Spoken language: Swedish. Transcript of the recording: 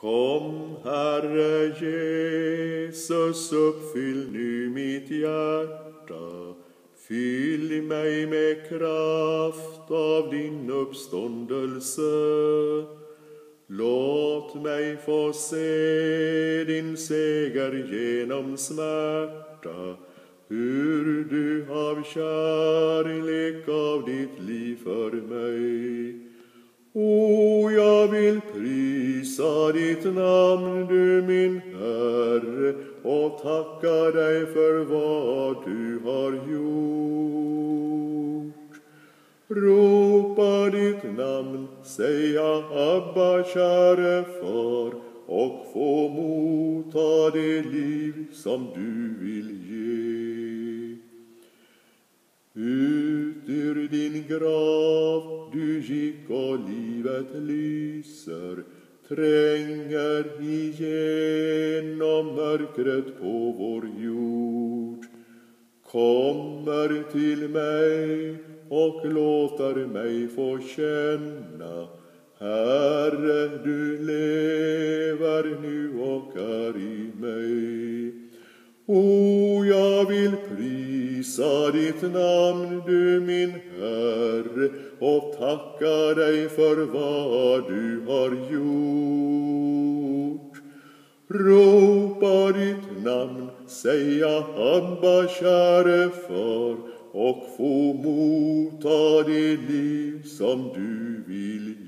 Kom, Herre Jesus, uppfyll nu mitt hjärta. Fyll mig med kraft av din uppståndelse. Låt mig få se din seger genom smärta hur du av kärlek av ditt liv för mig. O, jag vill prisa ditt namn, du min Herre, och tacka dig för vad du har gjort. Ropa ditt namn, säga Abba, käre far, och få motta det liv som du vill ge. Ut ur din grav du gick och livet lyser tränger igenom mörkret på vår jord kommer till mig och låter mig få känna Herre, du lever nu och är i mig. O, jag vill prisa ditt namn, du min Herre, och tacka dig för vad du har gjort. Ropa ditt namn, säga Abba, käre far, och få motta det liv som du vill ge.